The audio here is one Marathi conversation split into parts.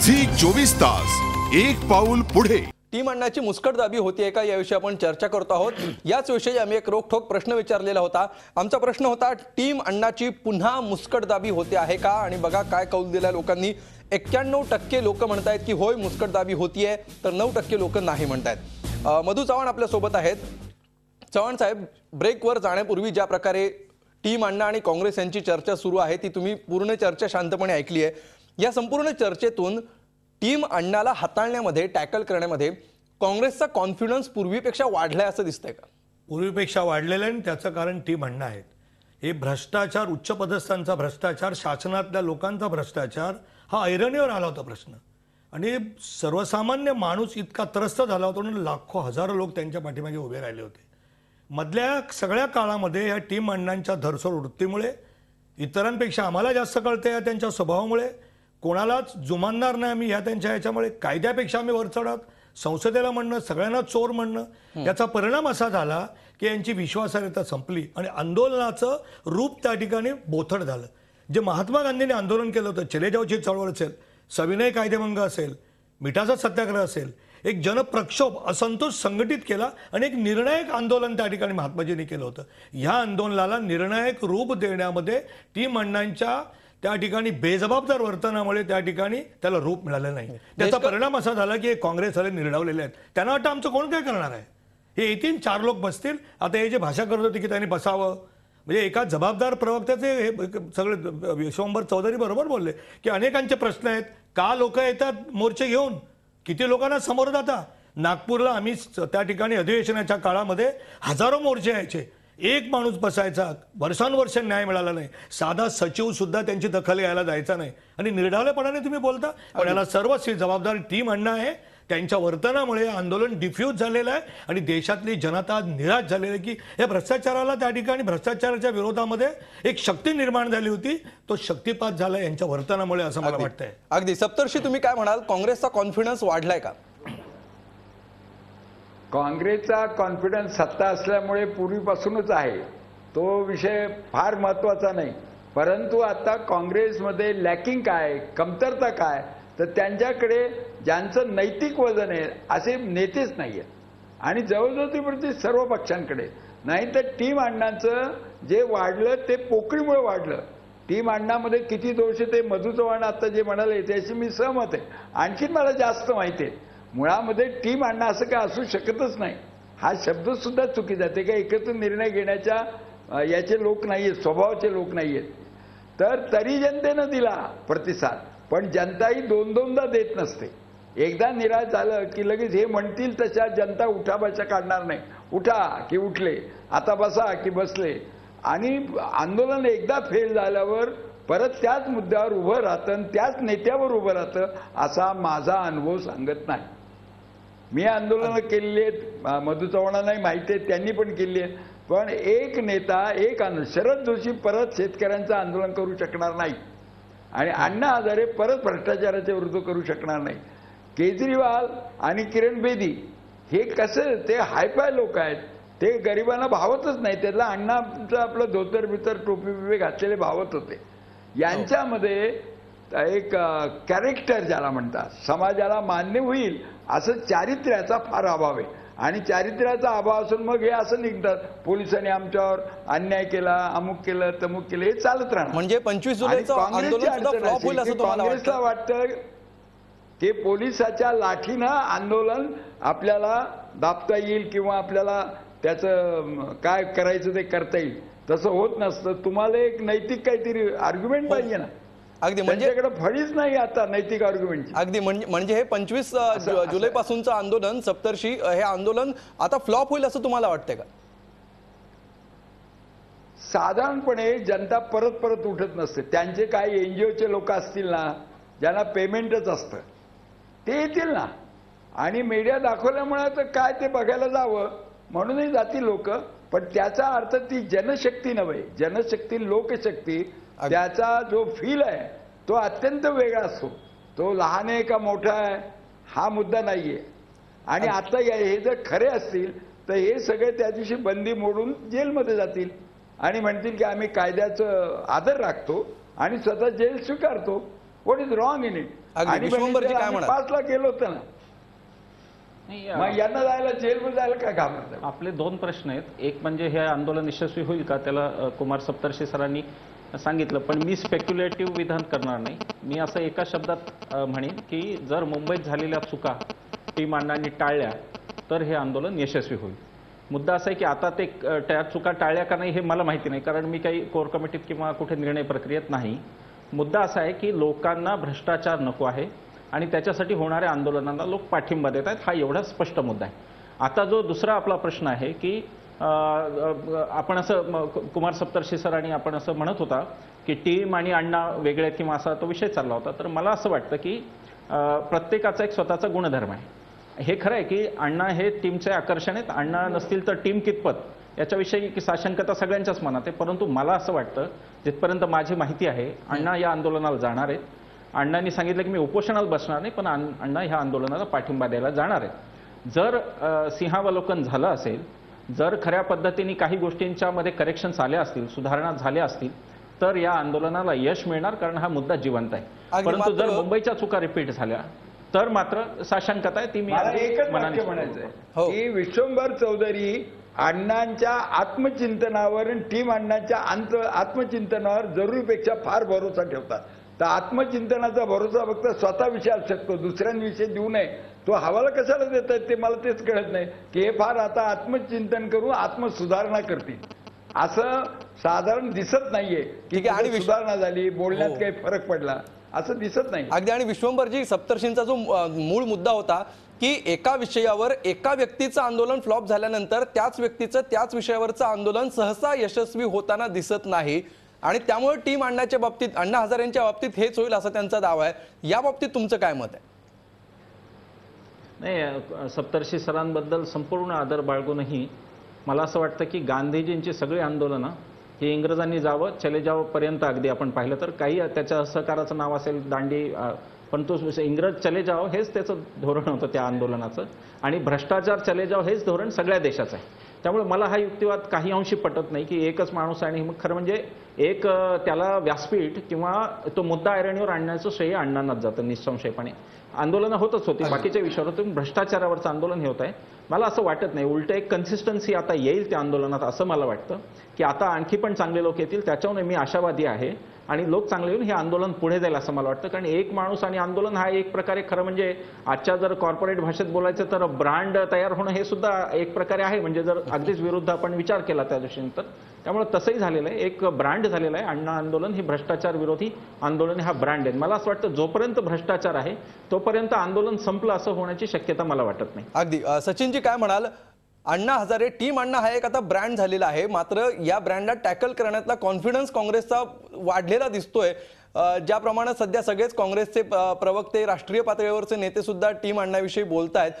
झी चोवीस तास एक पाऊल पुढे. टीम अण्णाची मुस्कटदाबी आहे का याविषयी आपण चर्चा करतो आहोत. याच विषयी आम्ही एक रोखठोक प्रश्न विचारलेला होता. आमचा प्रश्न होता टीम अण्णाची पुन्हा मुस्कटदाबी होते आहे का? आणि बघा काय कौल दिला लोकांनी. एक्क्याण्णव टक्के लोक म्हणतायत की होय मुस्कटदाबी होतीये तर नऊ टक्के लोक नाही म्हणतायत. अं, मधु चव्हाण आपल्यासोबत आहेत. चव्हाण साहेब ब्रेकवर जाण्यापूर्वी ज्या प्रकारे टीम अण्णा आणि काँग्रेस यांची चर्चा सुरू आहे ती तुम्ही पूर्ण चर्चा शांतपणे ऐकली आहे या संपूर्ण चर्चेतून टीम अण्णाला हाताळण्यामध्ये टॅकल करण्यामध्ये काँग्रेसचा कॉन्फिडन्स पूर्वीपेक्षा वाढलाय असं दिसतंय का? पूर्वीपेक्षा वाढलेलं आहे आणि त्याचं कारण टीम अण्णा आहेत. हे भ्रष्टाचार उच्च पदस्थांचा भ्रष्टाचार शासनातल्या लोकांचा भ्रष्टाचार हा ऐरणीवर आला होता प्रश्न. आणि सर्वसामान्य माणूस इतका त्रस्त झाला होता म्हणून लाखो हजारो लोक त्यांच्या पाठीमागे उभे राहिले होते. मधल्या सगळ्या काळामध्ये या टीम अण्णांच्या धरसोड वृत्तीमुळे इतरांपेक्षा आम्हाला जास्त कळते या त्यांच्या स्वभावामुळे कोणालाच जुमानणार नाही आम्ही ह्या त्यांच्या ह्याच्यामुळे. कायद्यापेक्षा आम्ही वर चढत संसदेला म्हणणं सगळ्यांना चोर म्हणणं. याचा परिणाम असा झाला की यांची विश्वासार्हता संपली आणि आंदोलनाचं रूप त्या ठिकाणी बोथट झालं. जे महात्मा गांधींनी आंदोलन केलं होतं चले जाऊची चळवळ असेल सविनय कायदेभंग असेल मिठाचा सत्याग्रह असेल एक जनप्रक्षोभ असंतोष संघटित केला आणि एक निर्णायक आंदोलन त्या ठिकाणी महात्माजींनी केलं होतं. ह्या आंदोलनाला निर्णायक रूप देण्यामध्ये ती अण्णांच्या त्या ठिकाणी बेजबाबदार वर्तनामुळे त्या ठिकाणी त्याला रूप मिळालं नाही. त्याचा परिणाम असा झाला की हे काँग्रेसवाले निर्डावलेले आहेत. त्यांना वाटतं आमचं कोण काय करणार आहे? हे येतील चार लोक बसतील. आता हे जे भाषा करत होते की त्यांनी बसावं. म्हणजे एका जबाबदार प्रवक्त्याचे हे सगळे विश्वंभर चौधरी बरोबर बोलले की अनेकांचे प्रश्न आहेत. का लोक येतात मोर्चे घेऊन? किती लोकांना समोर जाता? नागपूरला आम्ही त्या ठिकाणी अधिवेशनाच्या काळामध्ये हजारो मोर्चे यायचे. एक माणूस बसायचा वर्षानुवर्ष न्याय मिळाला नाही. साधा सचिव सुद्धा त्यांची दखल घ्यायला जायचा नाही. आणि निर्ढावलेपणाने तुम्ही बोलता पण याला सर्व जबाबदारी टीम अण्णा आहे. त्यांच्या वर्तनामुळे आंदोलन डिफ्यूज झालेलं आहे. आणि देशातली जनता निराश झालेली आहे की या भ्रष्टाचाराला त्या ठिकाणी भ्रष्टाचाराच्या विरोधामध्ये एक शक्ती निर्माण झाली होती. तो शक्तिपात झाला यांच्या वर्तनामुळे असं मला वाटतंय. अगदी. सप्तर्षी तुम्ही काय म्हणाल? काँग्रेसचा कॉन्फिडन्स वाढलाय का? काँग्रेसचा कॉन्फिडन्स सत्ता असल्यामुळे पूर्वीपासूनच आहे. तो विषय फार महत्त्वाचा नाही. परंतु आता काँग्रेसमध्ये लॅकिंग काय कमतरता काय तर त्यांच्याकडे ज्यांचं नैतिक वजन आहे असे नेतेच नाही आहेत आणि जवळजवळ ती म्हणजे सर्व पक्षांकडे. नाही तर टीम अण्णांचं जे वाढलं ते पोकळीमुळे वाढलं. टीम अण्णामध्ये किती दोष आहे ते मधू चव्हाण आता जे म्हणाले त्याशी मी सहमत आहे. आणखीन मला जास्त माहिती आहे. मुळामध्ये टीम आणणं असं काय असू शकतच नाही. हा शब्दसुद्धा चुकीचा ते काही एकत्र निर्णय घेण्याच्या याचे लोक नाही आहेत स्वभावाचे लोक नाही आहेत तर तरी जनतेनं दिला प्रतिसाद. पण जनताही दोन दोनदा देत नसते. एकदा निराश झालं की लगेच हे म्हणतील तशा जनता उठाभाषा काढणार नाही. उठा की उठले आता बसा की बसले. आणि आंदोलन एकदा फेल झाल्यावर परत त्याच मुद्द्यावर उभं राहतं आणि त्याच नेत्यावर उभं राहतं असा माझा अनुभव सांगत नाही. मी आंदोलनं केलेली आहेत. मधु चव्हाणांनाही माहिती आहे त्यांनी पण केली आहेत. पण एक नेता एक आंदोलन शरद जोशी परत शेतकऱ्यांचं आंदोलन करू शकणार नाही. आणि अण्णा हजारे परत भ्रष्टाचाराच्या विरुद्ध करू शकणार नाही. केजरीवाल आणि किरण बेदी हे कसं ते हायफाय लोक आहेत. ते गरिबांना भावतच नाही. त्यातला अण्णाचं आपलं धोतर बितर टोपी बिपी घातलेले भावत होते. यांच्यामध्ये एक कॅरेक्टर ज्याला म्हणतात समाजाला मान्य होईल असं चारित्र्याचा फार अभाव आहे. आणि चारित्र्याचा अभाव असून मग हे असं निघतात पोलिसांनी आमच्यावर अन्याय केला अमुक केलं तमुक केलं हे चालत राहणार. म्हणजे पंचवीस जुलैचं काँग्रेसला वाटतं की पोलिसाच्या लाठीनं आंदोलन आपल्याला दाबता येईल किंवा आपल्याला त्याचं काय करायचं ते करता येईल. तसं होत नसतं. तुम्हाला एक नैतिक काहीतरी आर्ग्युमेंट पाहिजे ना. अगदी म्हणजे फळीच नाही आता नैतिक आर्ग्युमेंटची अगदी म्हणजे हे पंचवीस जुलै पासूनचं आंदोलन सप्तर्षी हे आंदोलन आता फ्लॉप होईल असं तुम्हाला वाटतंय का? साधारणपणे जनता परत परत उठत नसते. त्यांचे काही एनजीओचे लोक असतील ना ज्यांना पेमेंटच असतं ते येतील ना. आणि मीडिया दाखवल्यामुळे तर काय ते बघायला जावं म्हणूनही जातील लोक. पण त्याचा अर्थ ती जनशक्ती नव्हे. जनशक्ती लोकशक्ती त्याचा जो फील आहे तो अत्यंत वेगळा असतो. तो लहान आहे का मोठा आहे हा मुद्दा नाहीये. आणि आता या- हे जर खरे असतील तर हे सगळे त्या दिवशी बंदी मोडून जेलमध्ये जातील. आणि म्हणतील की आम्ही कायद्याचं आदर राखतो आणि स्वतः जेल स्वीकारतो. What is wrong in it. आणि? पाचला गेलो होतो ना. नाही, मग यांना जायला जेलमध्ये जायला काय घाबरत आपले दोन प्रश्न आहेत. एक म्हणजे हे आंदोलन यशस्वी होईल का? त्याला कुमार सप्तर्षी सरांनी सांगितलं पण मी स्पेक्युलेटिव्ह विधान करणार नाही. मी असं एका शब्दात म्हणेन की जर मुंबईत झालेल्या चुका टीम अण्णांनी टाळल्या तर हे आंदोलन यशस्वी होईल. मुद्दा असा आहे की आता ते त्या चुका टाळल्या का नाही हे मला माहिती नाही कारण मी काही कोर कमिटीत किंवा कुठे निर्णय प्रक्रियेत नाही. मुद्दा असा आहे की लोकांना भ्रष्टाचार नको आहे आणि त्याच्यासाठी होणाऱ्या आंदोलनांना लोक पाठिंबा देत आहेत हा एवढा स्पष्ट मुद्दा आहे. आता जो दुसरा आपला प्रश्न आहे की आपण असं म, कु- कुमार सप्तर्षी सर आणि आपण असं म्हणत होता की टीम आणि अण्णा वेगळे किंवा असा तो विषय चालला होता. तर मला असं वाटतं की प्रत्येकाचा एक स्वतःचा गुणधर्म आहे. हे खरं आहे की अण्णा हे टीमचे आकर्षण आहेत. अण्णा नसतील तर टीम कितपत? याच्याविषयी की साशंकता सगळ्यांच्याच मनात आहे. परंतु मला असं वाटतं जिथपर्यंत माझी माहिती आहे अण्णा या आंदोलनाला जाणार आहेत. अण्णांनी सांगितलं की मी उपोषणाला बसणार नाही पण अण्णा ह्या आंदोलनाला पाठिंबा द्यायला जाणार आहेत. जर सिंहावलोकन झालं असेल जर खऱ्या पद्धतीने काही गोष्टींच्या मध्ये करेक्शन्स आल्या असतील सुधारणा झाल्या असतील तर या आंदोलनाला यश मिळणार कारण हा मुद्दा जिवंत आहे परंतु जर मुंबईच्या चुका रिपीट झाल्या तर मात्र साशंकता आहे ती मी मनाने. म्हणायचंय हो. की विश्वंभर चौधरी अण्णांच्या आत्मचिंतनावर आणि टीम अण्णांच्या अंत आत्मचिंतनावर जरुरीपेक्षा फार भरोसा ठेवतात तर आत्मचिंतनाचा भरोसा फक्त स्वतःविषयी असू शकतो दुसऱ्यांविषयी देऊ नये तो हवाला कशाला देत आहेत ते मला तेच कळत नाही. की हे फार आता आत्मचिंतन करून आत्मसुधारणा करतील. असं साधारण दिसत नाहीये की आणि सुधारणा झाली बोलण्यात हो. काही फरक पडला असं दिसत नाही. अगदी आणि विश्वंभरजी सप्तर्षींचा जो मूळ मुद्दा होता की एका विषयावर एका व्यक्तीचं आंदोलन फ्लॉप झाल्यानंतर त्याच व्यक्तीचं त्याच विषयावरचं आंदोलन सहसा यशस्वी होताना दिसत नाही. आणि त्यामुळे टीम अण्णाच्या बाबतीत अण्णा हजारेंच्या बाबतीत हेच होईल असा त्यांचा दावा आहे. या बाबतीत तुमचं काय मत आहे? नाही सप्तर्षी सरांबद्दल संपूर्ण आदर बाळगूनही मला असं वाटतं की गांधीजींची सगळी आंदोलनं ही इंग्रजांनी जावं चले जावं पर्यंत अगदी आपण पाहिलं तर. काही त्याच्या सहकाराचं नाव असेल दांडी पण तो इंग्रज चले जावं हेच त्याचं धोरण होतं त्या आंदोलनाचं. आणि भ्रष्टाचार चले जावं हेच धोरण सगळ्या देशाचं आहे. त्यामुळे मला हा युक्तिवाद काही अंशी पटत नाही की एकच माणूस आणि मग खरं म्हणजे एक त्याला व्यासपीठ किंवा तो मुद्दा ऐरणीवर आणण्याचं श्रेय अण्णांनाच जातं निसंशयपणे. आंदोलनं होतच होती. बाकीच्या विषयावर तुम्ही भ्रष्टाचारावरचं आंदोलन हे होत आहे. मला असं वाटत नाही. उलट एक कन्सिस्टन्सी आता येईल त्या आंदोलनात असं मला वाटतं. की आता आणखी पण चांगले लोक येतील. त्याच्यावर मी आशावादी आहे. आणि लोक चांगले येऊन हे आंदोलन पुढे जाईल असं मला वाटतं. कारण एक माणूस आणि आंदोलन हा एक प्रकारे खरं म्हणजे आजच्या जर कॉर्पोरेट भाषेत बोलायचं तर ब्रँड तयार होणं हे सुद्धा एक प्रकारे आहे. म्हणजे जर अगदीच विरुद्ध आपण विचार केला त्या दृष्टीने तर. त्यामुळे तसंही झालेलं आहे. एक ब्रँड झालेलं आहे अण्णा आंदोलन. ही भ्रष्टाचार विरोधी आंदोलन हा ब्रँड आहे. मला असं वाटतं जोपर्यंत भ्रष्टाचार आहे तोपर्यंत आंदोलन संपलं असं होण्याची शक्यता मला वाटत नाही. अगदी. सचिनजी काय म्हणाल? अण्णा हजारे टीम अण्णा हा एक आता ब्रँड झालेला आहे. मात्र या ब्रँडला टॅकल करण्यातला कॉन्फिडन्स काँग्रेसचा वाढलेला दिसतोय. ज्याप्रमाणे सध्या सगळेच काँग्रेसचे प्रवक्ते राष्ट्रीय पातळीवरचे नेते सुद्धा टीम अण्णाविषयी बोलतायत.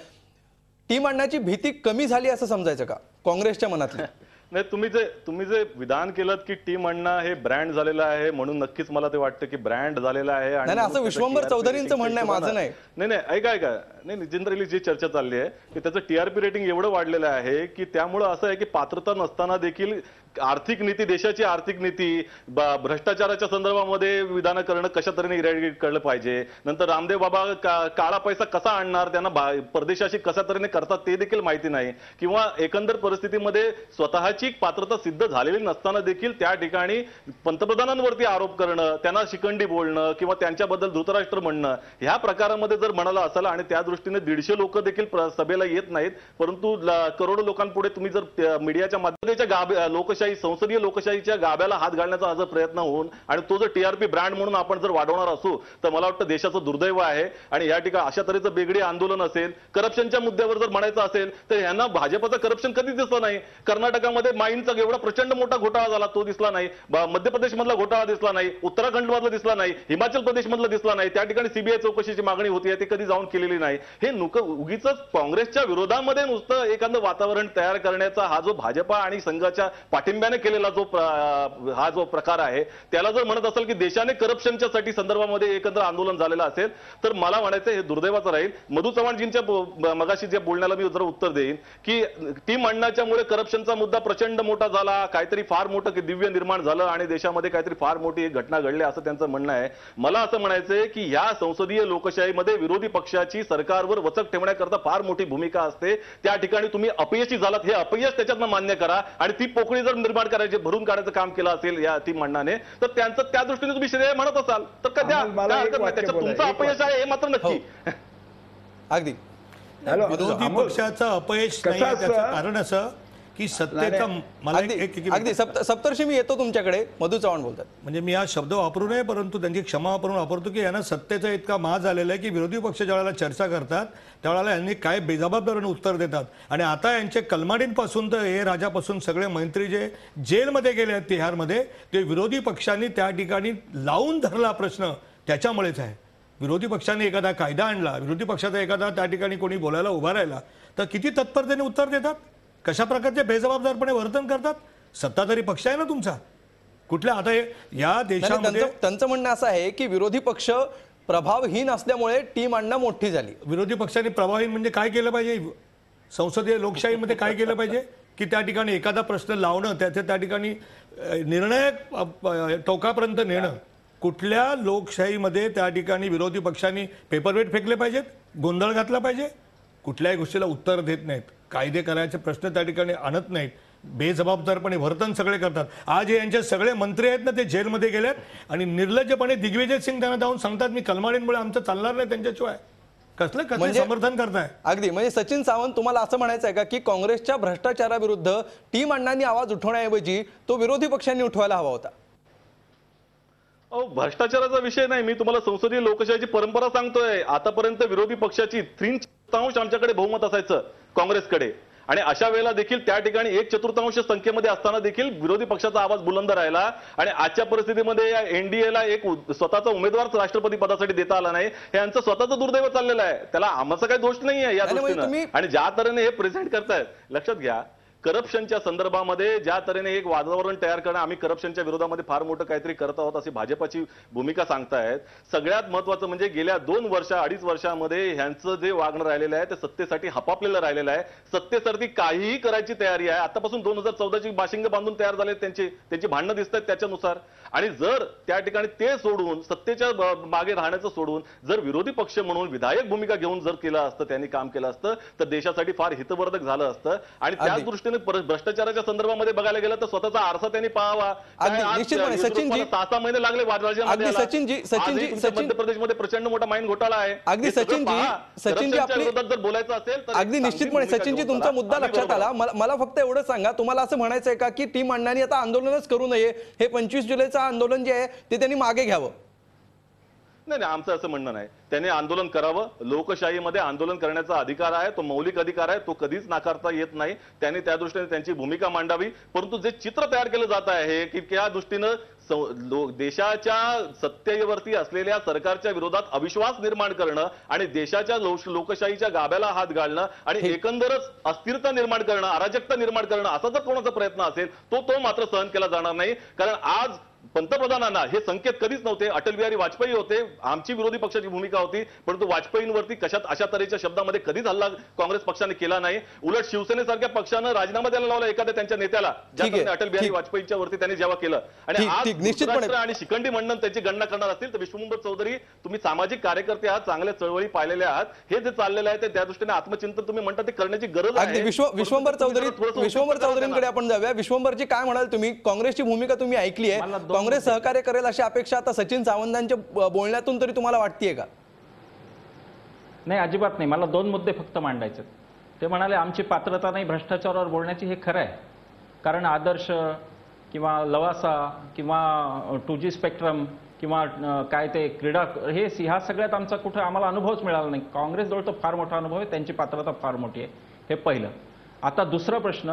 टीम अण्णाची भीती कमी झाली असं समजायचं का? काँग्रेसच्या मनातली. नाही तुम्ही जे तुम्ही जे विधान केलं की टीम अण्णा हे ब्रँड झालेलं आहे म्हणून नक्कीच मला ते वाटतं की ब्रँड झालेलं आहे नाही, असं विश्वंभर चौधरींचं म्हणणं आहे, माझं नाही. नाही नाही ऐका ऐका नाही नाही जनरली जी चर्चा चालली आहे की त्याचं टीआरपी रेटिंग एवढं वाढलेलं आहे की त्यामुळं असं आहे की पात्रता नसताना देखील आर्थिक नीती देशाची आर्थिक नीती भ्रष्टाचाराच्या संदर्भामध्ये विधानं करणं कशा तऱ्हेने इरॅडिकेट कळलं पाहिजे? नंतर रामदेव बाबा का- काळा पैसा कसा आणणार? त्यांना परदेशाशी कशा तऱ्हेने करतात ते देखील माहिती नाही. किंवा एकंदर परिस्थितीमध्ये स्वतःची पात्रता सिद्ध झालेली नसताना देखील त्या ठिकाणी पंतप्रधानांवरती आरोप करणं त्यांना शिकंडी बोलणं किंवा त्यांच्याबद्दल धृतराष्ट्र म्हणणं ह्या प्रकारामध्ये जर म्हणाला असाल आणि त्या दृष्टीने दीडशे लोक देखील प्र- सभेला येत नाहीत परंतु करोडो लोकांपुढे तुम्ही जर मीडियाच्या माध्यमाच्या गाभ्या लोकशाही संसदीय लोकशाहीच्या गाभ्याला हात घालण्याचा हा जर प्रयत्न होऊन आणि तो जर टीआरपी ब्रँड म्हणून आपण जर वाढवणार असू तर मला वाटतं देशाचं दुर्दैव आहे. आणि या ठिकाणी अशा तऱ्हेचं बेगडी आंदोलन असेल करप्शनच्या मुद्द्यावर जर म्हणायचं असेल तर यांना भाजपचं करप्शन कधीच दिसलं नाही. कर्नाटकामध्ये माईनचा एवढा प्रचंड मोठा घोटाळा झाला तो दिसला नाही. मध्य प्रदेश मधला घोटाळा दिसला नाही. उत्तराखंड मधला दिसला नाही. हिमाचल प्रदेश मधला दिसला नाही. त्या ठिकाणी सीबीआय चौकशीची मागणी होती ते कधी जाऊन केलेली नाही. हे नुक उगीच काँग्रेसच्या विरोधामध्ये नुसतं एखादं वातावरण तयार करण्याचा हा जो भाजपा आणि संघाच्या पाठी पाठिंब्याने केलेला जो हा जो प्रकार आहे त्याला जर म्हणत असेल की देशाने करप्शनच्या साठी संदर्भामध्ये एकत्र आंदोलन झालेलं असेल तर मला म्हणायचं हे दुर्दैवाचं राहील. मधु चव्हाणजींच्या मगाशी जे बोलण्याला मी जर उत्तर देईन की टीम अण्णाच्यामुळे करप्शनचा मुद्दा प्रचंड मोठा झाला काहीतरी फार मोठं दिव्य निर्माण झालं आणि देशामध्ये काहीतरी फार मोठी एक घटना घडली असं त्यांचं म्हणणं आहे. मला असं म्हणायचंय की ह्या संसदीय लोकशाहीमध्ये विरोधी पक्षाची सरकारवर वचक ठेवण्याकरता फार मोठी भूमिका असते. त्या ठिकाणी तुम्ही अपयशी झालात हे अपयश त्याच्यातनं मान्य करा आणि ती पोकळी जर निर्माण करायची भरून काढायचं काम केलं असेल या टीम अण्णाने तर त्यांचं त्या दृष्टीने तुम्ही श्रेय म्हणत असाल. तर का द्या अमोल, मला काय एक हरकत नाही. वाक्य त्याच्यात बोलायचं, तुमचं एक अपयश आहे हे मात्र नक्की. अगदी. हॅलो. विरोधी पक्षाचं अपयश नाही त्याचं? कारण असं की सत्तेचा मला अगदी सप्तर्षी मी येतो तुमच्याकडे मधु चव्हाण बोलतात. म्हणजे मी हा शब्द वापरू नये परंतु त्यांची क्षमा वापरून वापरतो की यांना सत्तेचा इतका माज झालेला आहे की विरोधी पक्ष ज्यावेळेला चर्चा करतात त्यावेळेला यांनी काय बेजबाबदारीने उत्तर देतात. आणि आता यांचे कलमाडींपासून तर हे राजापासून सगळे मंत्री जे जेलमध्ये गेले आहेत तिहारमध्ये ते विरोधी पक्षांनी त्या ठिकाणी लावून धरला प्रश्न त्याच्यामुळेच आहे. विरोधी पक्षाने एखादा कायदा आणला विरोधी पक्षाचा एखादा त्या ठिकाणी कोणी बोलायला उभा राहिला तर किती तत्परतेने उत्तर देतात? कशा प्रकारचे बेजबाबदारपणे वर्तन करतात? सत्ताधारी पक्ष आहे ना तुमचा. कुठल्या आता या देशामध्ये त्यांचं म्हणणं असं आहे की विरोधी पक्ष प्रभावहीन असल्यामुळे टीम अण्णा मोठी झाली. विरोधी पक्षांनी प्रभावी म्हणजे काय केलं पाहिजे? संसदीय लोकशाहीमध्ये काय केलं पाहिजे? की त्या ठिकाणी एखादा प्रश्न लावणं त्याचे त्या ठिकाणी अ, टोकापर्यंत नेणं. कुठल्या लोकशाहीमध्ये त्या ठिकाणी विरोधी पक्षांनी पेपरवेट फेकले पाहिजेत? गोंधळ घातला पाहिजे? कुठल्याही गोष्टीला उत्तर देत नाहीत. कायदे करायचे प्रश्न त्या ठिकाणी आणत नाहीत. बेजबाबदारपणे वर्तन सगळे करतात. आज हे यांचे सगळे मंत्री आहेत ना ते जेलमध्ये गेलेत. आणि निर्लज्जपणे दिग्विजय सिंग त्यांना जाऊन सांगतात मी कलमाडींमुळे आमचं चालणार नाही त्यांच्याशिवाय. कसलं कसलं म्हणजे- समर्थन करताय? अगदी. म्हणजे सचिन सावंत तुम्हाला असं म्हणायचं आहे का की काँग्रेसच्या भ्रष्टाचाराविरुद्ध टीम अण्णांनी आवाज उठवण्याऐवजी तो विरोधी पक्षांनी उठवायला हवा होता? अहो भ्रष्टाचाराचा विषय नाही. मी तुम्हाला संसदीय लोकशाहीची परंपरा सांगतोय. आतापर्यंत विरोधी पक्षाची तीन चतुर्थांश आमच्याकडे बहुमत असायचं काँग्रेसकडे. आणि अशा वेळेला देखील त्या ठिकाणी एक चतुर्थांश संख्येमध्ये असताना देखील विरोधी पक्षाचा आवाज बुलंद राहिला. आणि आजच्या परिस्थितीमध्ये या एनडीएला एक स्वतःचा उमेदवार राष्ट्रपती पदासाठी देता आला नाही. हे यांचं स्वतःचं दुर्दैव चाललेलं आहे. त्याला आमचा काही दोष नाही आहे या म्हणजे दृष्टीनं. तुम्ही- आणि ज्या तऱ्हेने हे प्रेझेंट करतायत लक्षात घ्या. करप्शनच्या संदर्भामध्ये ज्या तऱ्हेने एक वातावरण तयार करणं आम्ही करप्शनच्या विरोधामध्ये फार मोठं काहीतरी करत आहोत अशी भाजपाची भूमिका सांगतायत. सगळ्यात महत्वाचं म्हणजे गेल्या दोन वर्ष अडीच वर्षामध्ये ह्यांचं जे वागणं राहिलेलं आहे ते सत्तेसाठी हपापलेलं राहिलेलं आहे. सत्तेसाठी काहीही करायची तयारी आहे. आतापासून दोन हजार चौदाची बाशिंग बांधून तयार झाले त्यांची त्यांची भांडणं दिसत आहेत त्याच्यानुसार. आणि जर त्या ठिकाणी ते सोडून सत्तेच्या मागे राहण्याचं सोडून जर विरोधी पक्ष म्हणून विधायक भूमिका घेऊन जर केलं असतं त्यांनी काम केलं असतं तर देशासाठी फार हितवर्धक झालं असतं. आणि त्याच. दृष्टीने पर- भ्रष्टाचाराच्या संदर्भामध्ये बघायला गेलं तर स्वतःचा आरसा त्यांनी पाहावा. निश्चितपणे, सचिनजी- सहा सहा महिने लागले राज्यामध्ये. सचिनजी- सचिनजी- सचिन- मध्य प्रदेशमध्ये प्रचंड मोठा माईन घोटाळा आहे. अगदी सचिनजी-. सचिनजी करप्शनच्या आपली- विरोधात जर बोलायचं असेल तर अगदी निश्चितपणे सचिनजी तुमचा. मुद्दा लक्षात आला. मला मला फक्त एवढं सांगा. तुम्हाला असं म्हणायचं आहे का की टीम अण्णांनी आता आंदोलनच करू नये? हे पंचवीस जुलैचं आंदोलन जे आहे ते त्यांनी मागे घ्यावं. नाही नाही आमचं असं म्हणणं नाही. त्याने आंदोलन करावं. लोकशाहीमध्ये आंदोलन करण्याचा अधिकार आहे तो मौलिक अधिकार आहे तो कधीच नाकारता येत नाही. त्यांनी त्या दृष्टीने त्यांची भूमिका मांडावी. परंतु जे चित्र तयार केलं जात आहे की त्या दृष्टीनं देशाच्या सत्तेवरती असलेल्या सरकारच्या विरोधात अविश्वास निर्माण करणं आणि देशाच्या लोकशाहीच्या गाभ्याला हात घालणं आणि एकंदरच अस्थिरता निर्माण करणं अराजकता निर्माण करणं असा जर कोणाचा प्रयत्न असेल तो तो मात्र सहन केला जाणार नाही. कारण आज पंतप्रधानांना हे संकेत कधीच नव्हते. अटल बिहारी वाजपेयी होते आमची विरोधी पक्षाची भूमिका होती परंतु वाजपेयींवरती कशात अशा तऱ्हेच्या शब्दामध्ये कधीच हल्ला काँग्रेस पक्षाने केला नाही. उलट शिवसेनेसारख्या पक्षानं राजीनामा द्यायला लावला एखाद्या त्यांच्या नेत्याला ज्या अटल बिहारी. वाजपेयींच्या वरती त्यांनी जेव्हा केलं. आणि आज. धृतराष्ट्र आणि शिखंडी मंडन त्याची गणना करणार असतील तर विश्वंभर चौधरी तुम्ही सामाजिक कार्यकर्ते आहात चांगल्या चळवळी पाहिलेल्या आहात हे जे चाललेलं आहे ते त्या दृष्टीने आत्मचिंतन तुम्ही म्हणता ते करण्याची गरज आहे. अगदी. विश्व परंतु विश्वंभर तुम्ही चौधरी करा चौधरींकडे. आपण जाऊया. विश्वंभरची काय म्हणाल तुम्ही? काँग्रेसची भूमिका तुम्ही ऐकली आहे. काँग्रेस सहकार्य करेल अशी अपेक्षा आता सचिन सावंतांच्या बोलण्यातून तरी तुम्हाला वाटतेय का? नाही अजिबात नाही. मला दोन मुद्दे फक्त मांडायचे. ते म्हणाले आमची पात्रता नाही भ्रष्टाचारावर बोलण्याची हे खरं आहे. कारण आदर्श किंवा लवासा किंवा टू जी स्पेक्ट्रम किंवा काय ते क्रीडा हे ह्या सगळ्यात आमचा कुठं आम्हाला अनुभवच मिळाला नाही. काँग्रेसजवळ तर फार मोठा अनुभव आहे त्यांची पात्रता फार मोठी आहे. हे पहिलं. आता दुसरा प्रश्न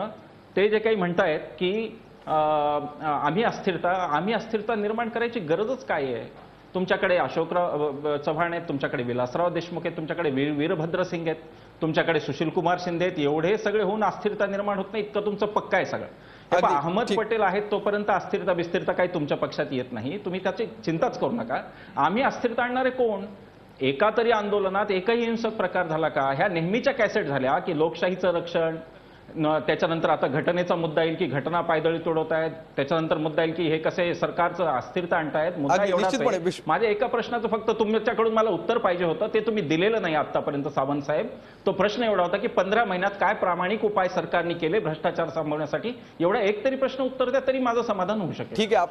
ते जे काही म्हणतायत की आम्ही अस्थिरता आम्ही अस्थिरता निर्माण करायची गरजच काय आहे? तुमच्याकडे अशोकराव चव्हाण आहेत तुमच्याकडे विलासराव देशमुख आहेत तुमच्याकडे वीर वीरभद्र सिंग आहेत तुमच्याकडे सुशील कुमार शिंदे आहेत एवढे सगळे होऊन अस्थिरता निर्माण होत नाही इतकं तुमचं पक्का आहे सगळं. हे अहमद. पटेल आहेत तोपर्यंत अस्थिरता बिस्थिरता काही तुमच्या पक्षात येत नाही. तुम्ही त्याची चिंताच करू नका. आम्ही अस्थिरता आणणारे कोण? एका तरी आंदोलनात एकही हिंसक प्रकार झाला का? ह्या नेहमीच्या कॅसेट झाल्या की लोकशाहीचं रक्षण न- त्याच्यानंतर आता घटनेचा मुद्दा येईल की घटना पायदळी तोडवतायत त्याच्यानंतर मुद्दा येईल की हे कसे सरकारचं अस्थिरता आणतायत. मुद्दा एवढाच माझ्या एका प्रश्नाचं फक्त तुमच्याकडून मला उत्तर पाहिजे होतं. ते तुम्ही दिलेलं नाही आतापर्यंत सावंत साहेब. तो प्रश्न एवढा होता की पंधरा महिन्यात काय प्रामाणिक उपाय सरकारने केले भ्रष्टाचार थांबवण्यासाठी एवढा एक तरी प्रश्न उत्तर द्या तरी माझं समाधान होऊ शकेल. ठीक आहे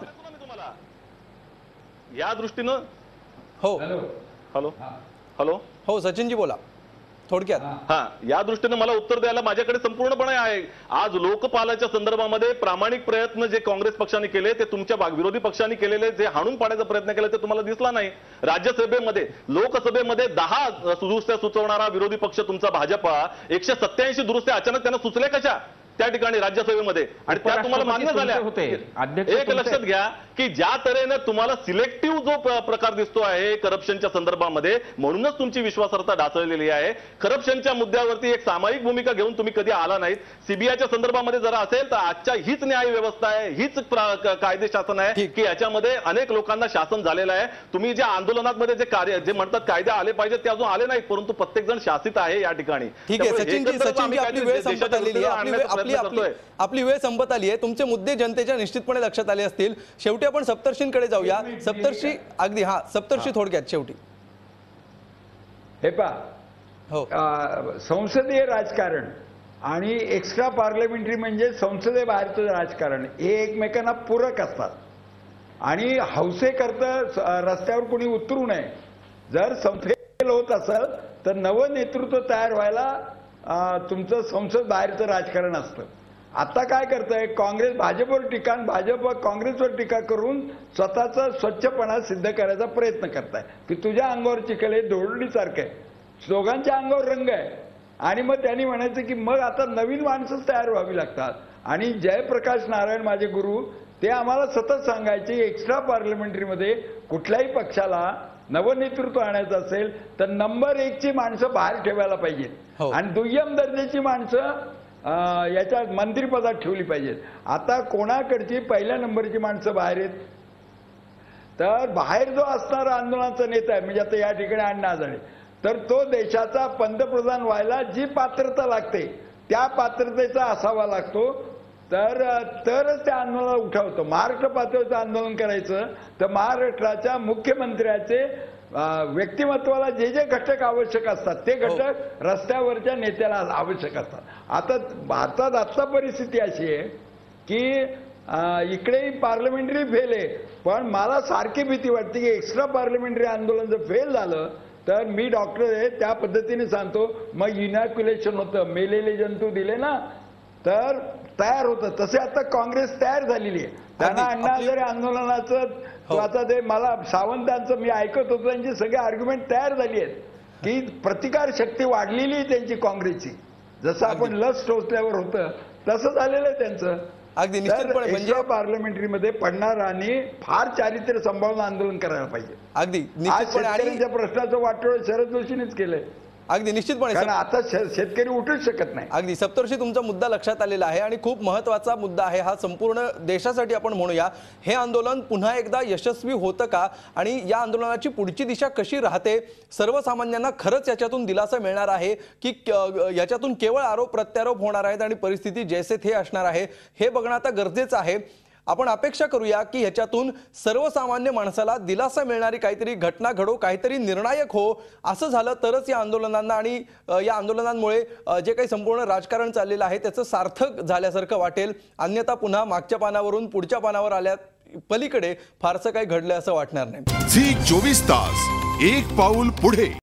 या दृष्टीनं? हो. हॅलो. हॅलो. हो सचिनजी बोला. थोडक्यात. हा. या दृष्टीने मला उत्तर द्यायला माझ्याकडे संपूर्णपणे आहे. आज लोकपालाच्या संदर्भामध्ये प्रामाणिक प्रयत्न जे काँग्रेस पक्षाने केले ते तुमच्या भाग- विरोधी पक्षांनी केलेले जे हाणून पाडण्याचा प्रयत्न केला ते तुम्हाला दिसला नाही. राज्यसभेमध्ये लोकसभेमध्ये दहा दुरुस्त्या सुचवणारा विरोधी पक्ष तुमचा भाजपा एकशे सत्याऐंशी दुरुस्त्या अचानक त्यांना सुचले कशा? त्या ठिकाणी राज्यसभेमध्ये. आणि त्या तुम्हाला मान्य झाल्या. होते. एक. लक्षात घ्या की ज्या तऱ्हेनं तुम्हाला सिलेक्टिव्ह जो प्र- प्रकार दिसतो आहे करप्शनच्या संदर्भामध्ये म्हणूनच तुमची विश्वासार्हता ढासळलेली आहे. करप्शनच्या मुद्द्यावरती एक सामायिक भूमिका घेऊन तुम्ही कधी आला नाहीत. सीबीआयच्या संदर्भामध्ये जर असेल तर आजच्या हीच न्याय व्यवस्था आहे हीच कायदे शासन आहे. की याच्यामध्ये अनेक लोकांना शासन झालेलं आहे. तुम्ही ज्या आंदोलनामध्ये जे कार्य जे म्हणतात कायदे आले पाहिजेत ते अजून आले नाहीत परंतु प्रत्येक जण शासित आहे या ठिकाणी. आपली आपली आपली वेळ संपत आली आहे तुमचे मुद्दे जनतेच्या निश्चितपणे लक्षात आले असतील. शेवटी आपण सप्तर्षींकडे जाऊया. सप्तर्षी अगदी हा सप्तर्षी थोडक्यात शेवटी. हे पहा. हो. संसदीय राजकारण आणि एक्स्ट्रा पार्लमेंटरी म्हणजे संसदेबाहेरचं राजकारण हे एकमेकांना पूरक असतात. आणि हौसेकरता रस्त्यावर कोणी उतरू नये. जर संफेल होत असेल तर नवं नेतृत्व तयार व्हायला तुमचं संसद बाहेरचं राजकारण असतं. आता काय करतंय काँग्रेस भाजपवर टीका आणि भाजप काँग्रेसवर टीका करून स्वतःचा स्वच्छपणा सिद्ध करायचा प्रयत्न करताय. की तुझ्या अंगावर चिखल हे दोरडीसारखं आहे. दोघांच्या अंगावर रंग आहे. आणि मग त्यांनी म्हणायचं की मग आता नवीन माणसंच तयार व्हावी लागतात. आणि जयप्रकाश नारायण माझे गुरु ते आम्हाला सतत सांगायचे एक्स्ट्रा पार्लमेंटरीमध्ये कुठल्याही पक्षाला नवनेतृत्व आणायचं असेल तर नंबर एकची माणसं बाहेर ठेवायला हो. पाहिजेत आणि दुय्यम दर्जाची माणसं याच्या मंत्रिपदात ठेवली पाहिजेत. आता कोणाकडची पहिल्या नंबरची माणसं बाहेर आहेत? तर बाहेर जो असणारा आंदोलनाचा नेता आहे म्हणजे आता या ठिकाणी अण्णा हजारे तर तो देशाचा पंतप्रधान व्हायला जी पात्रता लागते त्या पात्रतेचा असावा लागतो. तर तरच त्या आंदोलनाला उठावतो. महाराष्ट्र पातळीचं आंदोलन करायचं. तर महाराष्ट्राच्या मुख्यमंत्र्याचे व्यक्तिमत्वाला जे जे घटक आवश्यक असतात ते घटक रस्त्यावरच्या नेत्याला आवश्यक असतात. आता भारतात आत्ता परिस्थिती अशी आहे की इकडेही पार्लमेंटरी फेल आहे. पण मला सारखी भीती वाटते की एक्स्ट्रा पार्लमेंटरी आंदोलन जर फेल झालं तर मी डॉक्टर आहे त्या पद्धतीने सांगतो मग इनॅक्युलेशन होतं. मेलेले जंतू दिले ना तर तयार होतं. तसे आता काँग्रेस तयार झालेली आहे. त्यांना. अण्णा हजारे आंदोलनाचं तो हो. आता ते मला सावंतांचं मी ऐकत होतो त्यांची सगळे आर्ग्युमेंट तयार झाली आहेत. की प्रतिकार शक्ती वाढलेली आहे त्यांची काँग्रेसची. जसं आपण लस टोचल्यावर होतं तसं झालेलं आहे त्यांचं. अगदी निश्चितपणे. म्हणजे पार्लमेंटरीमध्ये पडणारांनी फार चारित्र्य सांभाळून आंदोलन करायला पाहिजे. अगदी आज निश्चितपणे. आणि शेतकऱ्यांच्या प्रश्नाचं वाटोळ शरद जोशीनेच केलंय. अगदी निश्चितपणे कारण आता शेतकरी उठूच शकत नाही. अगदी सप्तर्षी तुमचा मुद्दा लक्षात आलेला आहे आणि खूप महत्त्वाचा मुद्दा आहे हा संपूर्ण देशासाठी आपण म्हणूया. हे आंदोलन पुन्हा एकदा यशस्वी होतं का? आणि या आंदोलनाची पुढची दिशा कशी राहते? सर्वसामान्यांना खरंच याच्यातून दिलासा मिळणार आहे क- याच्यातून केवळ आरोप प्रत्यारोप होणार आहेत आणि परिस्थिती जैसे थे असणार आहे हे बघणं आता गरजेचं आहे. आपण अपेक्षा करूया की ह्याच्यातून सर्वसामान्य माणसाला दिलासा मिळणारी काहीतरी घटना घडो काहीतरी निर्णायक हो. असं झालं तरच या आंदोलनांना आणि या आंदोलनांमुळे जे काही संपूर्ण राजकारण चाललेलं आहे त्याचं सार्थक झाल्यासारखं वाटेल. अन्यथा पुन्हा मागच्या पानावरून पुढच्या पानावर आल्या पलीकडे फारसं काही घडलं असं वाटणार नाही. झी चोवीस तास एक पाऊल पुढे.